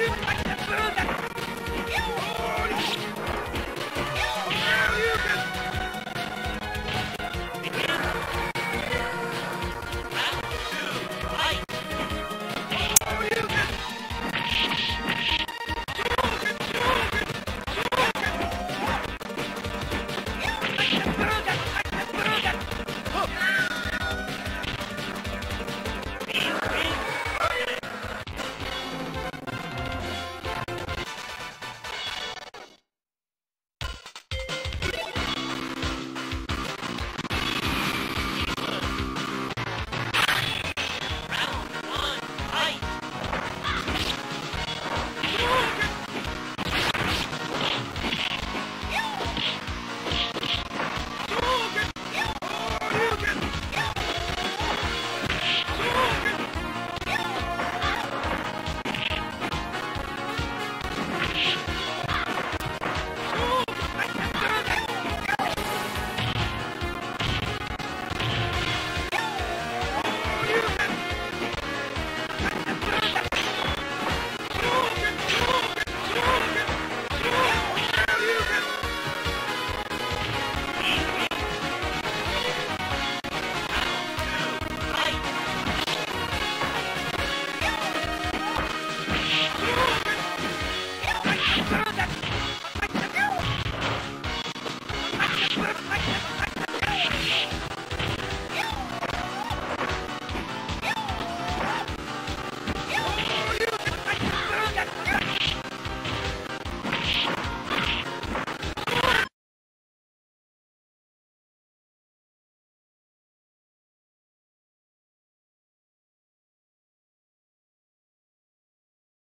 Biden.